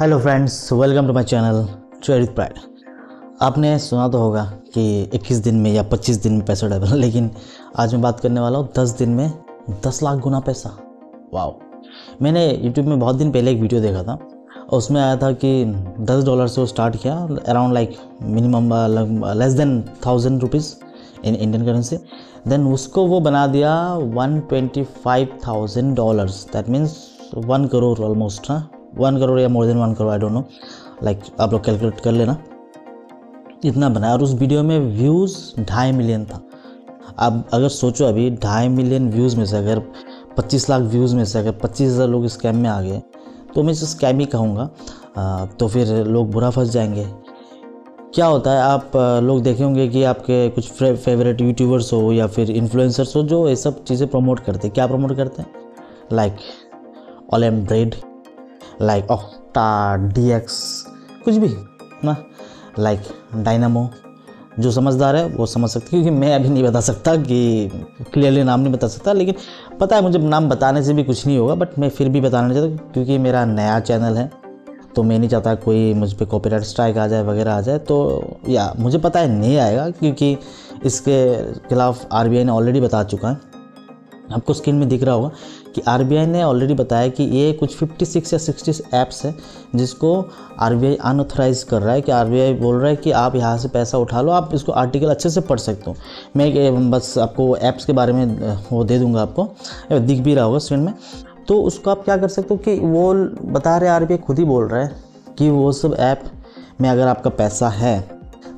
Hello friends welcome to my channel trade with pride आपने सुना तो होगा कि 21 दिन में या 25 दिन में पैसा डबल लेकिन आज मैं बात करने वाला हूँ 10 दिन में 10 लाख गुना पैसा। वाओ मैंने यूट्यूब में बहुत दिन पहले एक वीडियो देखा था और उसमें आया था कि 10 डॉलर से वो स्टार्ट किया around like minimum less than thousand rupees in Indian currency then उसको वो बना दिया 125,000 dollars that means one crore almost हाँ? वन करोड़ या more than one crore I don't know like आप लोग कैलकुलेट कर लेना। इतना बनाया और उस वीडियो में व्यूज़ ढाई मिलियन था। अब अगर सोचो अभी, ढाई मिलियन व्यूज़ में से अगर 25 लाख व्यूज़ में से अगर पच्चीस हज़ार लोग स्कैम में आ गए तो मैं इसे स्कैम ही कहूँगा। तो फिर लोग बुरा फंस जाएँगे। क्या होता है, आप लोग देखे होंगे कि आपके कुछ फेवरेट यूट्यूबर्स हो या फिर इन्फ्लुएंसर्स हो, जो ये सब चीज़ें प्रमोट करते हैं। क्या प्रमोट करते हैं? Like Olymp Trade like Octa D कुछ भी, ना? लाइक डायनामो जो समझदार है, वो समझ सकते क्योंकि मैं अभी नहीं बता सकता कि क्लियरली नाम नहीं बता सकता, लेकिन पता है मुझे नाम बताने से भी कुछ नहीं होगा बट मैं फिर भी बताना चाहता क्योंकि मेरा नया चैनल है तो मैं नहीं चाहता कोई मुझ पर कॉपीराइट स्ट्राइक आ जाए, वगैरह आ जाए तो या, मुझे पता है नहीं आएगा, क्योंकि इसके खिलाफ आरबीआई ने ऑलरेडी बता चुका है। आपको स्क्रीन में दिख रहा होगा कि आरबीआई ने ऑलरेडी बताया कि ये कुछ 56 या 60 ऐप्स है जिसको आर बी अनऑथराइज कर रहा है, कि आरबीआई बोल रहा है कि आप यहाँ से पैसा उठा लो, आप इसको आर्टिकल अच्छे से पढ़ सकते हो। मैं बस आपको ऐप्स के बारे में वो दे दूँगा आपको। दिख भी रहा होगा स्क्रीन में। तो उसको आप क्या कर सकते हो कि वो बता रहे आरबीआई खुद ही बोल रहा है कि वो सब ऐप में अगर आपका पैसा है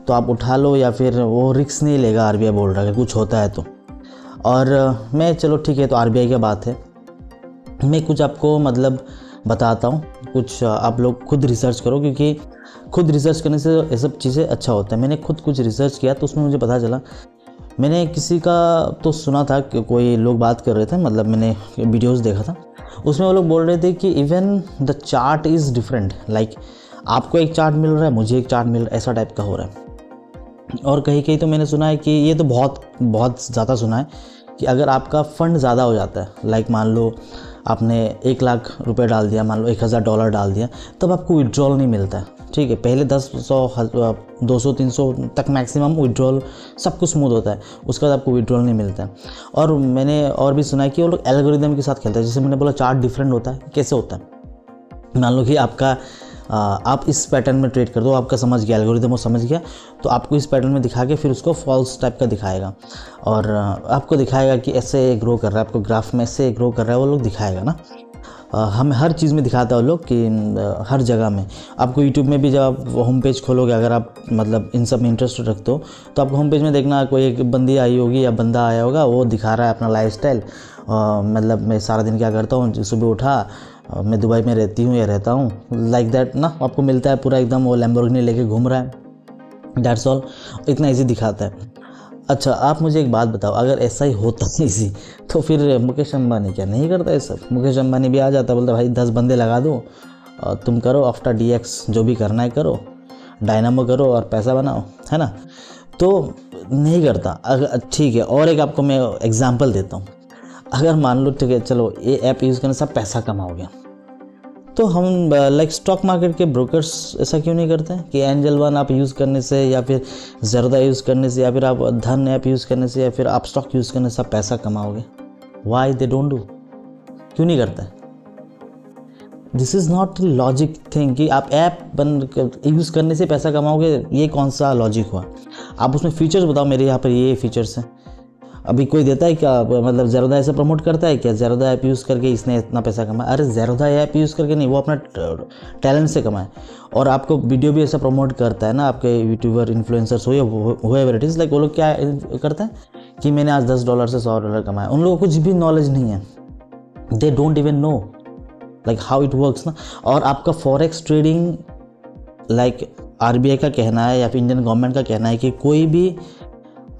तो आप उठा लो या फिर वो रिक्स नहीं लेगा आरबीआई बोल रहा है कुछ होता है तो। और मैं, चलो, ठीक है तो आरबीआई की बात है। मैं कुछ आपको मतलब बताता हूँ। कुछ आप लोग खुद रिसर्च करो, क्योंकि खुद रिसर्च करने से ये सब चीज़ें अच्छा होता है। मैंने खुद कुछ रिसर्च किया तो उसमें मुझे पता चला। मैंने किसी का तो सुना था कि कोई लोग बात कर रहे थे मतलब मैंने वीडियोस देखा था। उसमें वो लोग बोल रहे थे कि even the chart is different. Like, आपको एक चार्ट मिल रहा है, मुझे एक चार्ट मिल रहा है, ऐसा टाइप का हो रहा है। और कहीं कहीं तो मैंने सुना है कि ये तो बहुत बहुत ज़्यादा सुना है कि अगर आपका फ़ंड ज़्यादा हो जाता है लाइक मान लो आपने एक लाख रुपए डाल दिया, मान लो एक हज़ार डॉलर डाल दिया, तब आपको विड्रॉल नहीं मिलता है, ठीक है? पहले दस सौ दो सौ, तीन सौ तक मैक्सिमम विड्रॉल सब कुछ स्मूथ होता है, उसके बाद आपको विड्रॉल नहीं मिलता है। और मैंने और भी सुना है कि वो लोग एल्गोरिदम के साथ खेलते हैं, जैसे मैंने बोला चार्ट डिफरेंट होता है, कैसे होता है? मान लो कि आपका आप इस पैटर्न में ट्रेड कर दो, आपका समझ गया एल्गोरिदम वो समझ गया तो आपको इस पैटर्न में दिखा के फिर उसको फॉल्स टाइप का दिखाएगा। और आपको दिखाएगा कि ऐसे ग्रो कर रहा है, आपको ग्राफ में ऐसे ग्रो कर रहा है, वो लोग दिखाएगा ना। हम हर चीज़ में दिखाता है वो लोग कि हर जगह में। आपको यूट्यूब में भी जब आप होम पेज खोलोगे, अगर आप मतलब इन सब में इंटरेस्ट रखते हो तो आपको होम पेज में देखना, कोई एक बंदी आई होगी या बंदा आया होगा, वो दिखा रहा है अपना लाइफ स्टाइल मतलब मैं सारा दिन क्या करता हूँ, सुबह उठा मैं दुबई में रहती हूँ या रहता हूँ लाइक दैट ना, आपको मिलता है पूरा एकदम वो लैम्बोर्गिनी लेके घूम रहा है। डैट्स ऑल इतना ईजी दिखाता है। अच्छा आप मुझे एक बात बताओ, अगर ऐसा ही होता ईजी तो फिर मुकेश अम्बानी क्या नहीं करता ये सब? मुकेश अम्बानी भी आ जाता, बोलता, भाई, दस बंदे लगा दो तुम करो आफ्टर डीएक्स जो भी करना है करो डायनामो करो और पैसा बनाओ, है ना? तो नहीं करता। अगर ठीक है, और एक आपको मैं एग्ज़ाम्पल देता हूँ। अगर मान लो, ठीक है, चलो, ये ऐप यूज़ करने से पैसा कमाओगे तो हम लाइक स्टॉक मार्केट के ब्रोकर्स ऐसा क्यों नहीं करते? कि एंजल वन आप यूज़ करने से, या फिर जरदा यूज़ करने से, या फिर आप धन ऐप यूज़ करने से, या फिर आप स्टॉक यूज़ करने से पैसा कमाओगे वाई दे डोंट डू क्यों नहीं करता? This is not logic thing कि आप ऐप बन यूज़ करने से पैसा कमाओगे, ये कौन सा लॉजिक हुआ? आप उसमें फीचर्स बताओ, मेरे यहाँ पर ये फीचर्स हैं। अभी कोई देता है क्या? मतलब ज़ेरोदा ऐसे प्रमोट करता है क्या? ज़ेरोदा ऐप यूज़ करके इसने इतना पैसा कमाया? अरे ज़ेरोदा ऐप यूज़ करके नहीं, वो अपना टैलेंट से कमाए और आपको वीडियो भी ऐसा प्रमोट करता है ना, आपके यूट्यूबर इन्फ्लुएंसर्स हो या हुए इट इज़ लाइक वो लोग क्या करते हैं? कि मैंने आज दस डॉलर से सौ डॉलर कमाया। उन लोगों को कुछ भी नॉलेज नहीं है। They don't even know like how it works ना। और आपका फॉरेक्स ट्रेडिंग लाइक आरबीआई का कहना है या फिर इंडियन गवर्नमेंट का कहना है कि कोई भी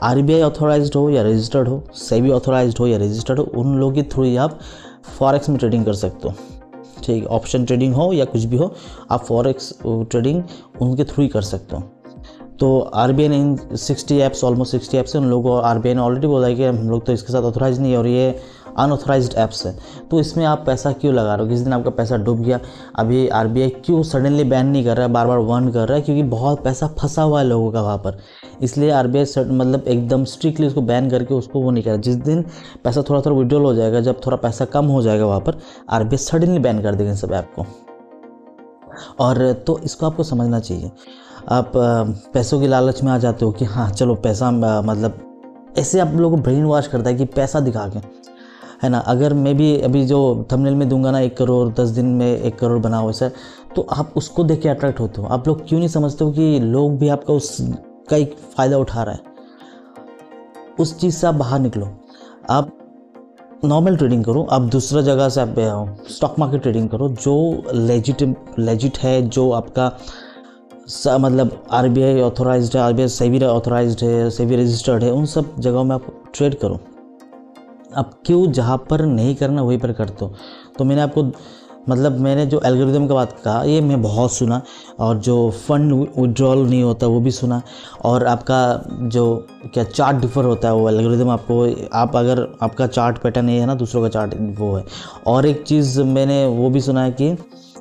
आर बी ऑथोराइज हो या रजिस्टर्ड हो, सेबी ऑथोराइज हो या रजिस्टर्ड हो, उन लोगों के थ्रू ही आप फॉरेक्स में ट्रेडिंग कर सकते हो। ठीक ऑप्शन ट्रेडिंग हो या कुछ भी हो, आप फॉरेक्स ट्रेडिंग उनके थ्रू ही कर सकते हो। तो आर बी आई ने sixty apps almost sixty apps उन लोगों को आर बी आई ने ऑलरेडी बोला है कि हम लोग तो इसके साथ ऑथोराइज नहीं है और ये अनऑथराइज्ड ऐप्स है। तो इसमें आप पैसा क्यों लगा रहे हो? किस दिन आपका पैसा डूब गया? अभी आरबीआई क्यों सडनली बैन नहीं कर रहा है? बार बार वर्न कर रहा है? क्योंकि बहुत पैसा फंसा हुआ है लोगों का वहाँ पर। इसलिए आरबीआई मतलब एकदम स्ट्रिक्टली उसको बैन करके उसको वो नहीं कर। रहा जिस दिन पैसा थोड़ा थोड़ा विड्रॉल हो जाएगा, जब थोड़ा पैसा कम हो जाएगा वहाँ पर आरबीआई सडनली बैन कर देगा इन सब ऐप को। और तो इसको आपको समझना चाहिए। आप पैसों की लालच में आ जाते हो कि हाँ चलो पैसा मतलब ऐसे आप लोगों को ब्रेन वॉश करता है कि पैसा दिखा के। है ना? अगर मैं भी अभी जो थंबनेल में दूँगा ना, एक करोड़, दस दिन में एक करोड़ बनाओ ऐसा तो आप उसको देख के अट्रैक्ट होते हो। आप लोग क्यों नहीं समझते हो कि लोग भी आपका उसका एक फ़ायदा उठा रहा है? उस चीज़ से आप बाहर निकलो। आप नॉर्मल ट्रेडिंग करो, आप दूसरा जगह से आप स्टॉक मार्केट ट्रेडिंग करो, जो लेजिट लेजिट है, जो आपका मतलब आर बी आई ऑथोराइज है R B I SEBI authorize है सेवी रजिस्टर्ड है, उन सब जगहों में आप ट्रेड करो। अब क्यों जहाँ पर नहीं करना वहीं पर करते हो तो मैंने आपको मतलब मैंने जो एल्गोरिदम का बात कहा, ये मैं बहुत सुना और जो फंड विड्रॉल नहीं होता वो भी सुना और आपका जो, क्या चार्ट डिफर होता है वो एल्गोरिदम आपको, आप अगर आपका चार्ट पैटर्न ये है ना, दूसरों का चार्ट वो है। और एक चीज़ मैंने वो भी सुना है कि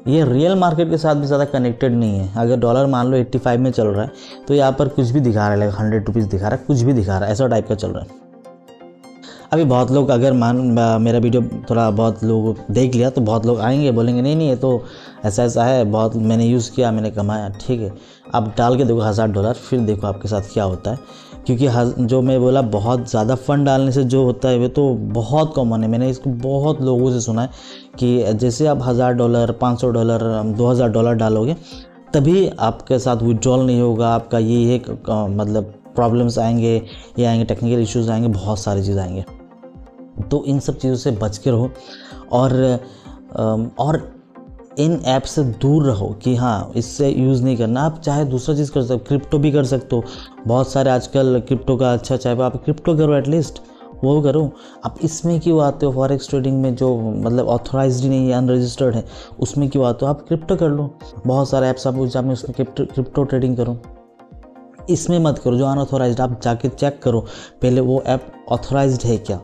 ये रियल मार्केट के साथ भी ज़्यादा कनेक्टेड नहीं है। अगर डॉलर मान लो 85 में चल रहा है तो यहाँ पर कुछ भी दिखा रहा है लाइक हंड्रेड रुपीज़ दिखा रहा है, कुछ भी दिखा रहा है, ऐसा टाइप का चल रहा है। अभी बहुत लोग अगर मान मेरा वीडियो थोड़ा बहुत लोग देख लिया तो बहुत लोग आएँगे, बोलेंगे, नहीं नहीं, ये तो ऐसा ऐसा है, बहुत मैंने यूज़ किया, मैंने कमाया, ठीक है। आप डाल के देखो हज़ार डॉलर, फिर देखो आपके साथ क्या होता है। क्योंकि जो मैं बोला, बहुत ज़्यादा फंड डालने से जो होता है, वो तो बहुत कॉमन है। मैंने इसको बहुत लोगों से सुना है कि जैसे आप हज़ार डॉलर, पाँच सौ डॉलर, दो हज़ार डॉलर डालोगे, तभी आपके साथ विड्रॉल नहीं होगा, आपका ये एक मतलब प्रॉब्लम्स आएँगे, ये आएँगे टेक्निकल इश्यूज़ आएँगे, बहुत सारी चीज़ आएँगे। तो इन सब चीज़ों से बच के रहो और और इन ऐप से दूर रहो कि हाँ इससे यूज़ नहीं करना। आप चाहे दूसरा चीज़ कर सकते हो क्रिप्टो भी कर सकते हो। बहुत सारे आजकल क्रिप्टो का अच्छा चाहे आप क्रिप्टो करो एटलीस्ट वो करो। आप इसमें क्यों आते हो? फॉरेक्स ट्रेडिंग में जो मतलब ऑथोराइज नहीं है अनरजिस्टर्ड है, उसमें क्यों आते हो? आप क्रिप्टो कर लो। बहुत सारे ऐप्स आप में उसमें क्रिप्टो क्रिप्टो ट्रेडिंग करो। इसमें मत करो जो अनऑथोराइज आप जाके चेक करो। पहले वो ऐप ऑथोराइज है क्या?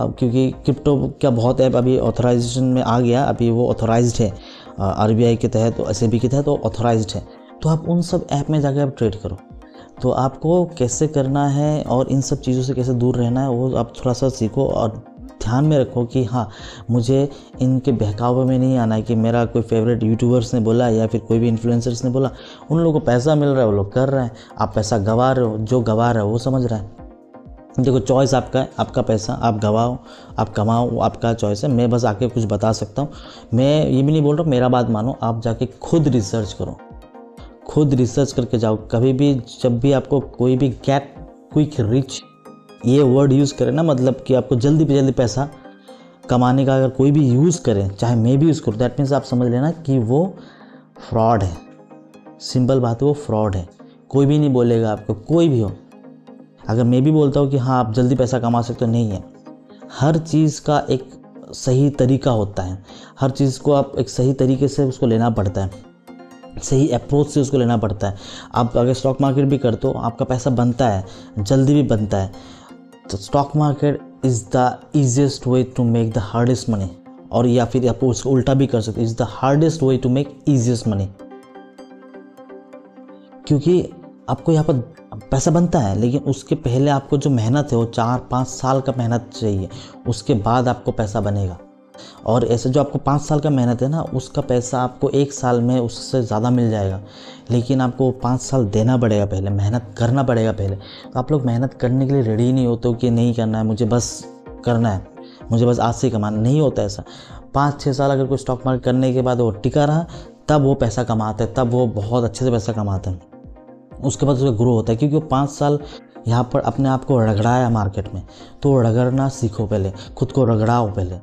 क्योंकि क्रिप्टो का बहुत ऐप अभी ऑथोराइजेशन में आ गया, अभी वो ऑथोराइज है आरबीआई के तहत तो एस के तहत वो ऑथोराइज है। तो आप उन सब ऐप में जाकर आप ट्रेड करो। तो आपको कैसे करना है और इन सब चीज़ों से कैसे दूर रहना है, वो आप थोड़ा सा सीखो और ध्यान में रखो कि हाँ मुझे इनके बहकावे में नहीं आना है कि मेरा कोई फेवरेट यूट्यूबर्स ने बोला या फिर कोई भी इन्फ्लुएंसर्स ने बोला, उन लोगों को पैसा मिल रहा है, वो लोग कर रहे हैं, आप पैसा गंवा रहे हो, जो गंवा रहा है, वो समझ रहा है। देखो चॉइस आपका है आपका पैसा, आप गवाओ, आप कमाओ, आपका चॉइस है। मैं बस आके कुछ बता सकता हूँ। मैं ये भी नहीं बोल रहा हूँ, मेरा बात मानो, आप जाके खुद रिसर्च करो। खुद रिसर्च करके जाओ। कभी भी, जब भी आपको कोई भी गैप क्विक रिच ये वर्ड यूज़ करें ना मतलब कि आपको जल्दी पे जल्दी पैसा कमाने का अगर कोई भी यूज़ करें, चाहे मैं भी यूज़ करूँ दैट मीन्स आप समझ लेना कि वो फ्रॉड है। सिंपल बात है, वो फ्रॉड है। कोई भी नहीं बोलेगा आपको, कोई भी हो। अगर मैं भी बोलता हूँ कि हाँ आप जल्दी पैसा कमा सकते हो, नहीं है। हर चीज़ का एक सही तरीका होता है। हर चीज़ को आप एक सही तरीके से उसको लेना पड़ता है। सही अप्रोच से उसको लेना पड़ता है। आप अगर स्टॉक मार्केट भी करते हो, आपका पैसा बनता है, जल्दी भी बनता है। तो stock market is the easiest way to make the hardest money और या फिर आप उसको उल्टा भी कर सकते is the hardest way to make easiest money क्योंकि आपको यहाँ पर पैसा बनता है, लेकिन उसके पहले आपको जो मेहनत है, वो चार पाँच साल का मेहनत चाहिए। उसके बाद आपको पैसा बनेगा। और ऐसे जो आपको पाँच साल का मेहनत है ना, उसका पैसा आपको एक साल में उससे ज़्यादा मिल जाएगा। लेकिन आपको पाँच साल देना पड़ेगा पहले, मेहनत करना पड़ेगा पहले। तो आप लोग मेहनत करने के लिए रेडी नहीं होते हो कि नहीं करना है, मुझे बस करना है, मुझे बस आज से कमाना नहीं होता ऐसा। पाँच छः साल अगर कोई स्टॉक मार्केट करने के बाद वो टिका रहा, तब वो पैसा कमाते हैं, तब वो बहुत अच्छे से पैसा कमाते हैं। उसके बाद उसका ग्रो होता है, क्योंकि वो पाँच साल यहाँ पर अपने आप को रगड़ाया मार्केट में। तो रगड़ना सीखो पहले, खुद को रगड़ाओ पहले।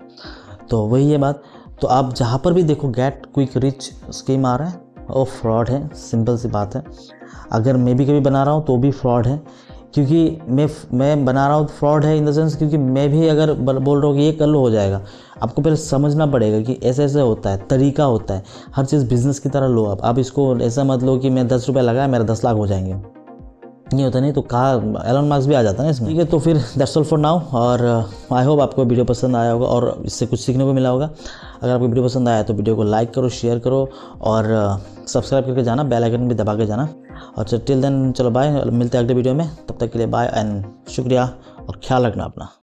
तो वही है बात। तो आप जहाँ पर भी देखो गेट क्विक रिच स्कीम आ रहा है वो फ्रॉड है सिंपल सी बात है। अगर मैं भी कभी बना रहा हूँ तो भी फ्रॉड है। क्योंकि मैं मैं बना रहा हूँ, फ्रॉड है इन द सेंस क्योंकि मैं भी अगर बोल रहा हूँ कि ये कल हो जाएगा। आपको पहले समझना पड़ेगा कि ऐसे ऐसे होता है, तरीका होता है। हर चीज़ बिज़नेस की तरह लो आप। आप इसको ऐसा मत लो कि मैं दस रुपये लगाया, मेरा दस लाख हो जाएँगे। नहीं होता, नहीं तो कहा एलन मार्क्स भी आ जाता है ना इसमें। ठीक है तो फिर दैट्स ऑल फॉर नाउ और आई होप आपको वीडियो पसंद आया होगा और इससे कुछ सीखने को मिला होगा। अगर आपको वीडियो पसंद आया तो वीडियो को लाइक करो शेयर करो और सब्सक्राइब करके जाना बेल आइकन भी दबा के जाना। और टिल देन चलो बाय मिलते हैं अगले वीडियो में। तब तक के लिए बाय एंड शुक्रिया और ख्याल रखना अपना।